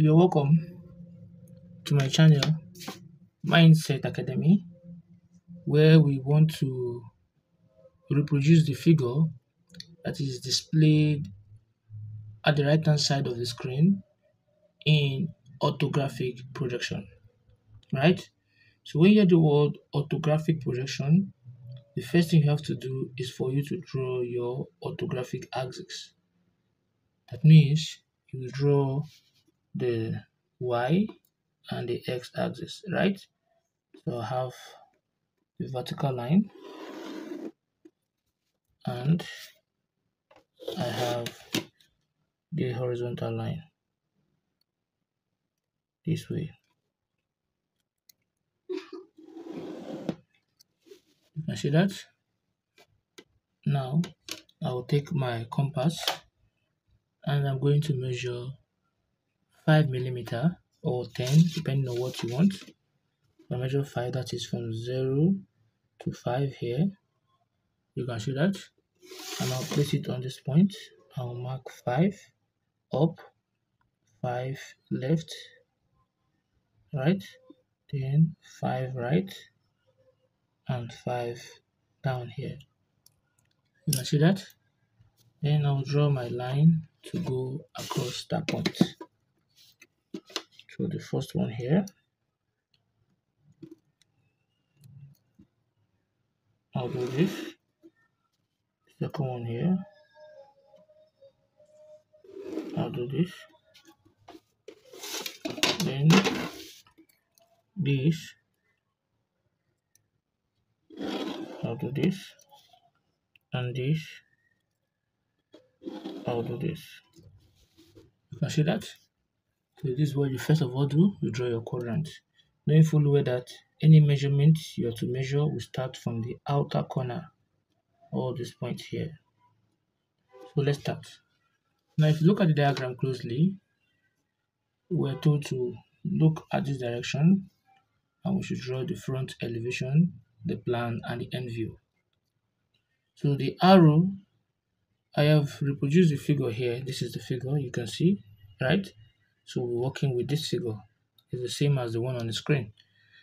You're welcome to my channel, Mindset Academy, where we want to reproduce the figure that is displayed at the right hand side of the screen in orthographic projection, right? So when you hear the word orthographic projection, the first thing you have to do is for you to draw your orthographic axis. That means you draw the y and the x axis, right? So I have the vertical line and I have the horizontal line this way. You can see that? Now I will take my compass and I'm going to measure 5 millimeter or 10 depending on what you want. I measure 5 that is from 0 to 5 here. You can see that and I'll place it on this point. I'll mark 5 up, 5 left, right, then 5 right and 5 down here. You can see that? Then I'll draw my line to go across that point. So the first one here. I'll do this. Second one here. I'll do this. Then this. I'll do this. And this. I'll do this. You can see that? So this is what you first of all do, you draw your quadrant. Knowing fully well that any measurement you have to measure will start from the outer corner, all this point here. So let's start. Now if you look at the diagram closely, we're told to look at this direction and we should draw the front elevation, the plan and the end view. So the arrow I have reproduced the figure here. This is the figure you can see, right? So we're working with this figure. It's the same as the one on the screen.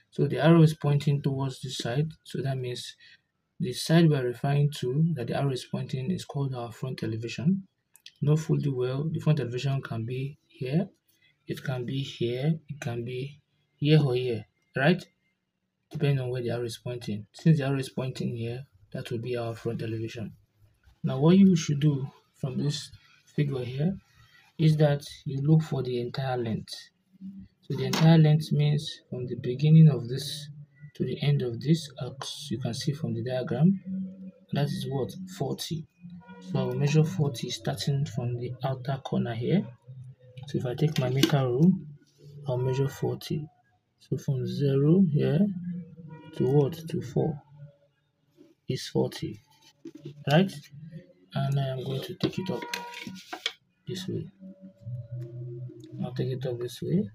So the arrow is pointing towards this side. So that means the side we're referring to that the arrow is pointing is called our front elevation. Know fully well, the front elevation can be here, it can be here, it can be here or here, right? Depending on where the arrow is pointing. Since the arrow is pointing here, that will be our front elevation. Now what you should do from this figure here is that you look for the entire length. So the entire length means from the beginning of this to the end of this, as you can see from the diagram, that is what 40. So I will measure 40 starting from the outer corner here. So if I take my meter rule, I'll measure 40. So from 0 here to what? To 4 is 40. Right? and I am going to take it up this way. I'll take it up this way.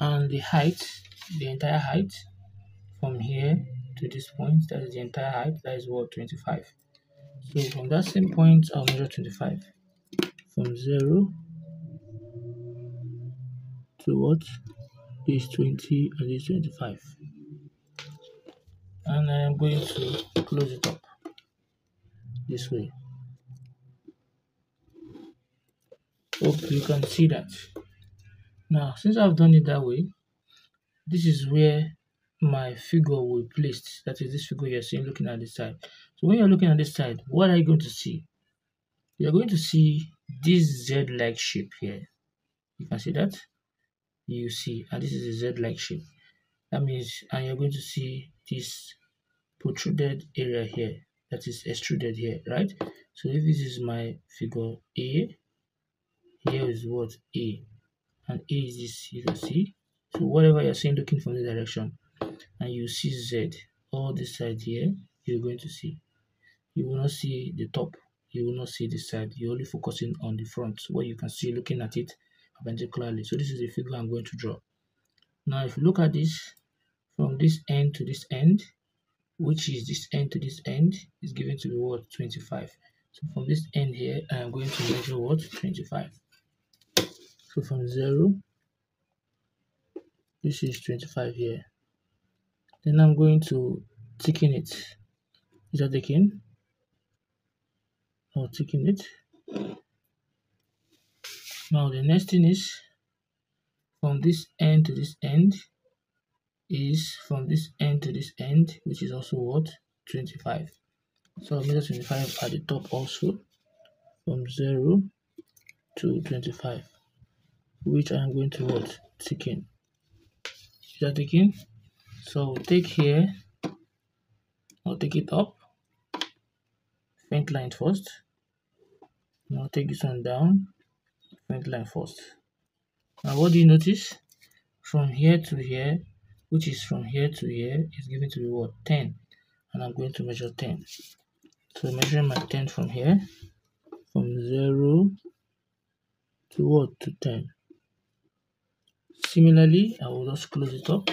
And the height, the entire height from here to this point, that is the entire height, that is what 25. So from that same point, I'll measure 25. From 0 to what? This 20 and this 25 and I am going to close it up this way. Hope you can see that. Now, since I've done it that way, this is where my figure will be placed. That is this figure you're seeing looking at this side. So when you're looking at this side, what are you going to see? You're going to see this Z-like shape here. You can see that? You see, and this is a Z-like shape. That means, and you're going to see this protruded area here that is extruded here right so if this is my figure a here is what a and a is this you can see? So whatever you're seeing looking from the direction and you see z all this side here you're going to see. You will not see the top you will not see the side. You're only focusing on the front where you can see looking at it perpendicularly. So this is the figure i'm going to draw. Now if you look at this from this end to this end which is this end to this end is given to be what? 25 So from this end here, I am going to measure what? 25. So from 0, this is 25 here. Then I'm going to thicken it. Is that thicken? Or thicken it. Now the next thing is from this end to this end is from this end to this end, which is also what? 25. So measure 25 at the top also from 0 to 25, which I am going to what? Thicken. Is that thicken? So take here, I'll take it up, Faint line first. Now take this one down, Faint line first. Now what do you notice? From here to here, which is from here to here, is given to be what? 10. And I'm going to measure 10. So measure my 10 from here, from 0 to what? To 10. Similarly, I will just close it up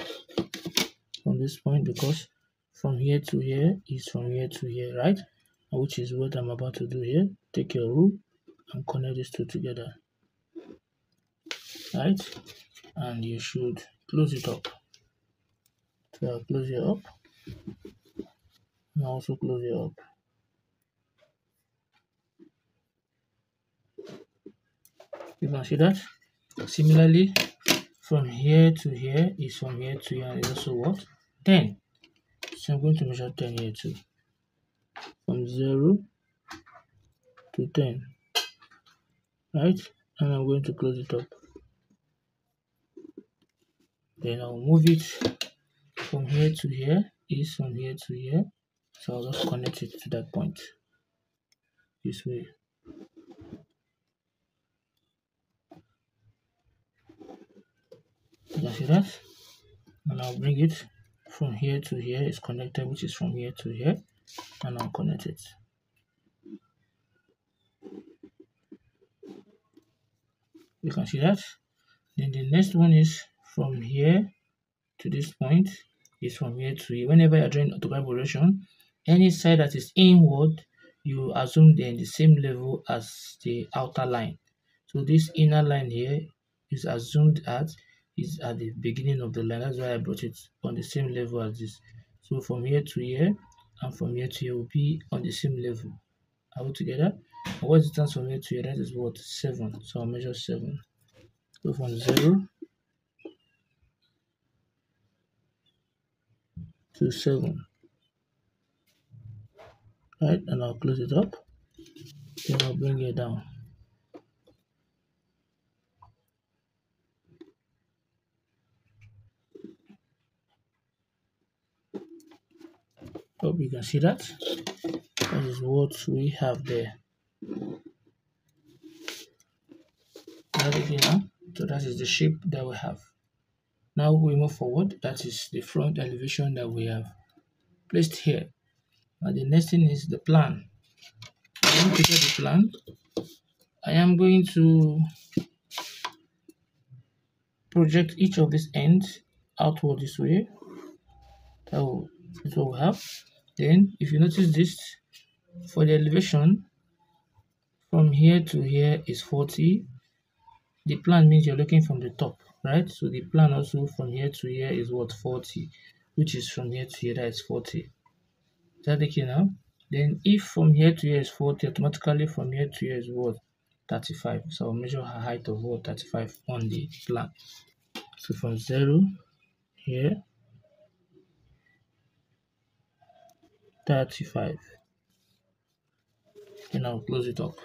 from this point because from here to here is from here to here, right? Which is what I'm about to do here. Take your rule and connect these two together, right? And you should close it up. So I'll close it up and also close it up. You can see that. Similarly, from here to here is from here to here is also what? 10. So I'm going to measure 10 here too. From 0 to 10. Right? And I'm going to close it up. Then I'll move it from here to here is from here to here. So I'll just connect it to that point. This way. You can see that? And I'll bring it from here to here it's connected, which is from here to here, and I'll connect it. You can see that. Then the next one is from here to this point is from here to here. Whenever you're doing orthographic operation, any side that is inward, you assume they're in the same level as the outer line. So this inner line here is assumed at is at the beginning of the line. That's why I brought it on the same level as this. So from here to here and from here to here will be on the same level. Are we together? And what is the distance from here to here? That is what? 7. So I'll measure 7. So from 0 to 7. Right, and I'll close it up. Then I'll bring it down. Hope you can see that. That is what we have there. So that is the shape that we have. Now we move forward. That is the front elevation that we have placed here. Now the next thing is the plan. I get the plan. I am going to project each of these ends outward this way. That will is what we have then if you notice this for the elevation from here to here is 40 the plan means you're looking from the top right? So the plan also from here to here is what? 40 which is from here to here that is 40 is that the key now? Then if from here to here is 40 automatically from here to here is what? 35 so I'll measure her height of what? 35 on the plan. So from 0 here 35 and I'll close it up.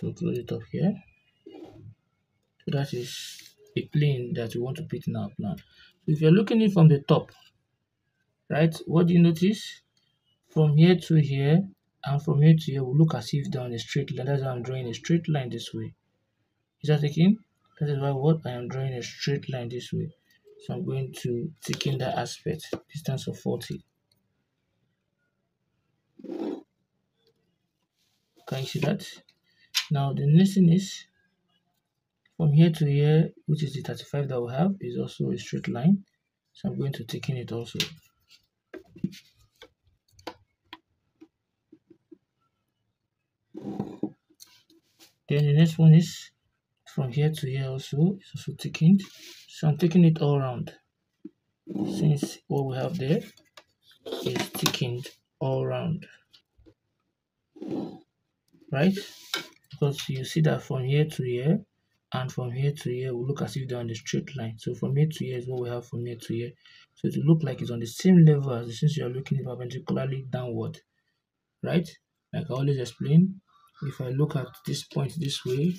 So close it up here. So that is a plane that we want to put in our plan so if you're looking it from the top right what do you notice? From here to here and from here to here will look as if on a straight line. That's why I'm drawing a straight line this way. Is that taking that is why what I am drawing a straight line this way so I'm going to take in that aspect, distance of 40. Can you see that? Now the next thing is, from here to here, which is the 35 that we have, is also a straight line. So I'm going to take in it also. Then the next one is from here to here also, it's also thickened. So I'm taking it all around. Since what we have there is thickened all around. Right? Because you see that from here to here and from here to here will look as if they're on a straight line. So from here to here is what we have from here to here. So it will look like it's on the same level as since you are looking perpendicularly downward. Right? Like I always explain, if I look at this point this way,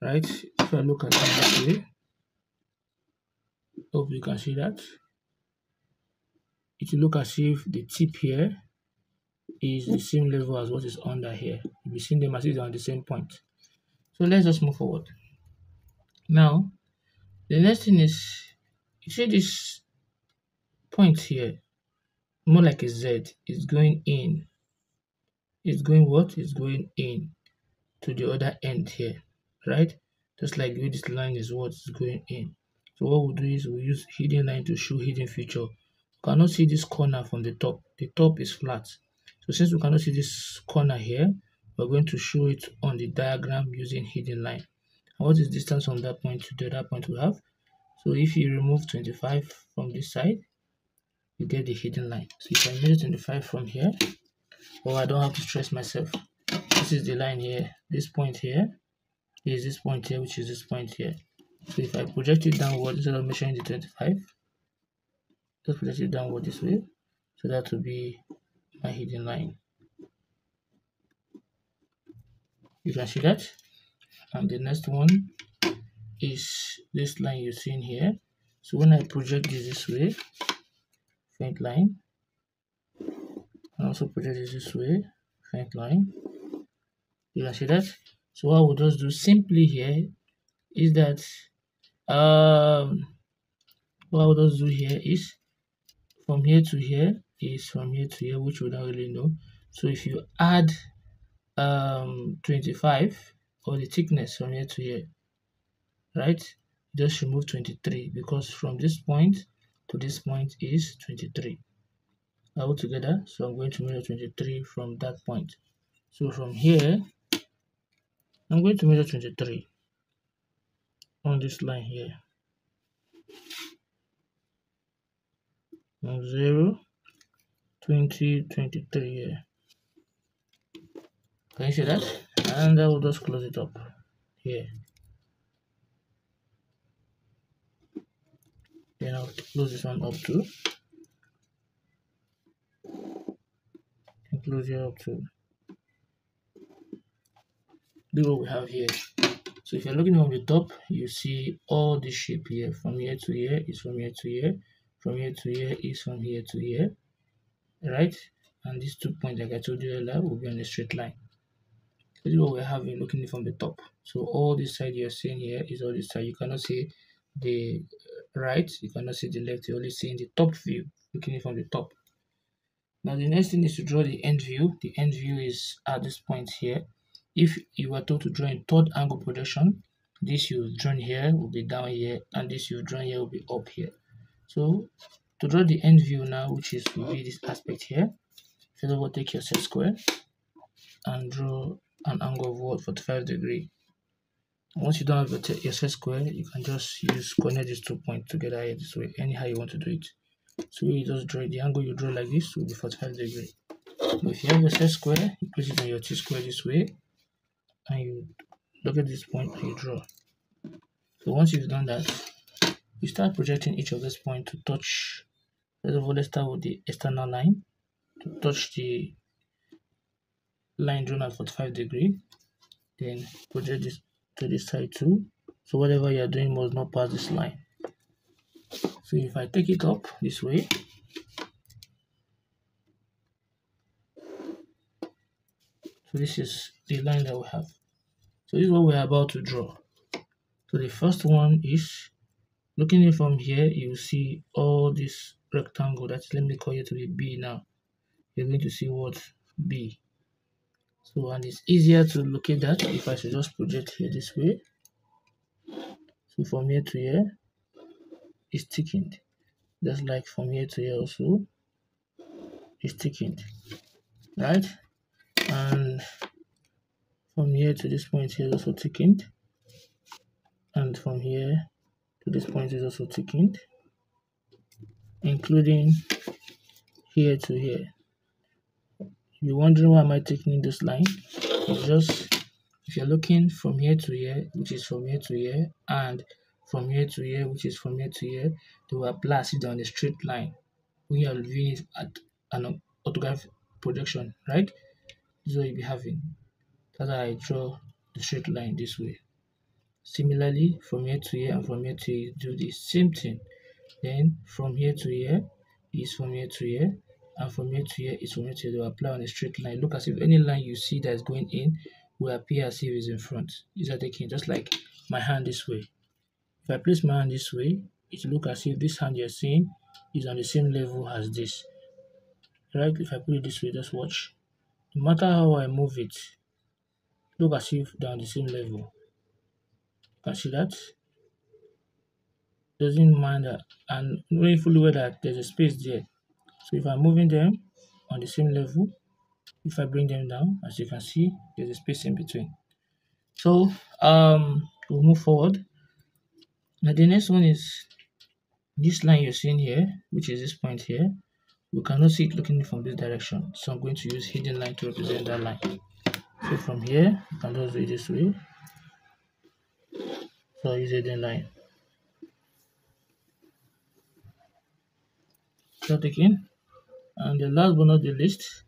right? If I look at it this way, hope you can see that. It will look as if the tip here is the same level as what is under here. You'll be seeing them as if they're on the same point. So let's just move forward. Now, the next thing is, you see this point here, more like a Z, is going in. It's going what? It's going in to the other end here right? Just like way this line is what is going in. So what we'll do is we'll use hidden line to show hidden feature. You cannot see this corner from the top. The top is flat. So since we cannot see this corner here, we're going to show it on the diagram using hidden line. And what is distance from that point to the other point we have? So if you remove 25 from this side, you get the hidden line. So if I measure 25 from here, oh, I don't have to stress myself. This is the line here, this point here, is this point here which is this point here. So if i project it downward instead of measuring the 25 just project it downward this way. So that will be my hidden line. You can see that? And the next one is this line you're seeing here. So when i project this this way faint line and also project this this way faint line. You can see that so what we'll just do simply here is that um what we'll just do here is from here to here is from here to here which we don't really know. So if you add um 25 or the thickness from here to here right just remove 23 because from this point to this point is 23 all together so i'm going to measure 23 from that point. So from here I'm going to measure 23 on this line here. 0, 20, 23 here. Can you see that? And I will just close it up here. Then I'll close this one up too. Close it up too look what we have here. So if you're looking from the top you see all the shape here. From here to here is from here to here. From here to here is from here to here. Right? And these two points like i told you earlier will be on a straight line. This is what we're having looking from the top. So all this side you're seeing here is all this side. You cannot see the uh, right. You cannot see the left. You're only seeing the top view looking from the top. Now the next thing is to draw the end view. The end view is at this point here if you were told to draw a third angle projection, this you've drawn here will be down here, and this you've drawn here will be up here. So to draw the end view now, which is will be this aspect here, first of all take your set square and draw an angle of what 45 degree. Once you don't have your, your set square, you can just use connect these two points together here this way, anyhow you want to do it. So you just draw the angle you draw like this will be 45 degree. But if you have your set square, you place it on your T square this way, and you look at this point and you draw. So once you've done that, you start projecting each of these points to touch. First of all, let's start with the external line to touch the line drawn at 45 degree. Then project this to this side too. So whatever you're doing must not pass this line. So if I take it up this way, so this is the line that we have. So this is what we're about to draw. So the first one is looking in from here, you see all this rectangle. That's let me call it to be B now. You're going to see what B. So and it's easier to locate that if I should just project here this way. So from here to here, it's thickened. Just like from here to here also, it's thickened. Right? And from here to this point here is also thickened. And from here to this point is also thickened including here to here. You're wondering why am I taking this line? It's just if you're looking from here to here which is from here to here and from here to here which is from here to here they were as on a straight line. You are viewing it at an orthographic projection right this is what you'll be having that's how I draw the straight line this way similarly from here to here and from here to here do the same thing then from here to here is from here to here and from here to here is from here to here. They will apply on a straight line. Look as if any line you see that is going in will appear as if it's in front. Is that taking just like my hand this way. If I place my hand this way, it look as if this hand you're seeing is on the same level as this. Right? If I put it this way, just watch. No matter how I move it, look as if they're on the same level. Can see that? doesn't mind that. And knowing fully well that there's a space there. So if i'm moving them on the same level if i bring them down as you can see there's a space in between. So um we'll move forward. Now the next one is this line you're seeing here which is this point here we cannot see it looking from this direction so i'm going to use hidden line to represent that line. So from here you can just do it this way. So i use hidden line. Start again and the last but not the least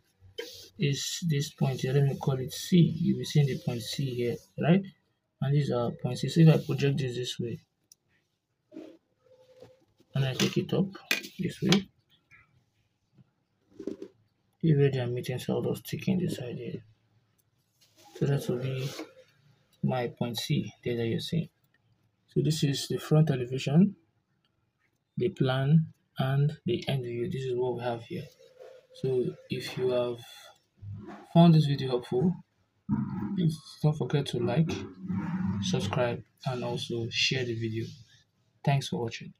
is this point here. Let me call it c. You will see the point c here right? And these are point c. So if i project this this way and i take it up this way you where they are meeting so i'll just this here so that will be my point c there that you're seeing so this is the front elevation the plan and the end view. This is what we have here. So if you have found this video helpful please don't forget to like subscribe and also share the video. Thanks for watching